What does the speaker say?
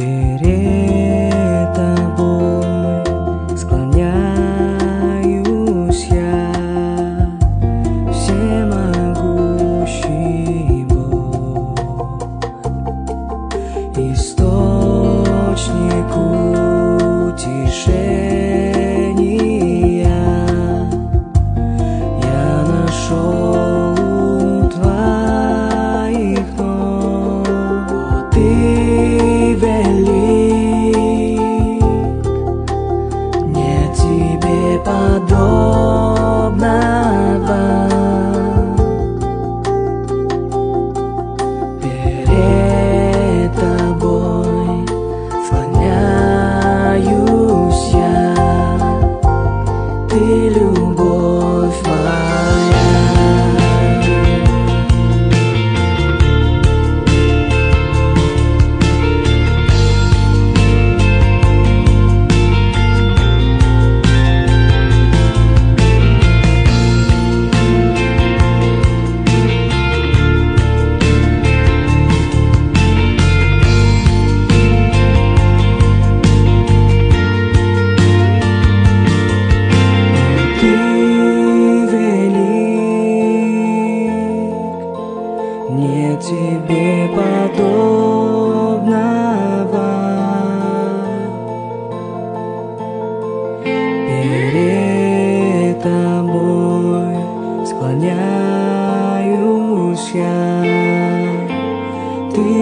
Perei. Нет тебе подобного. Перед тобой склоняюсь я. Ты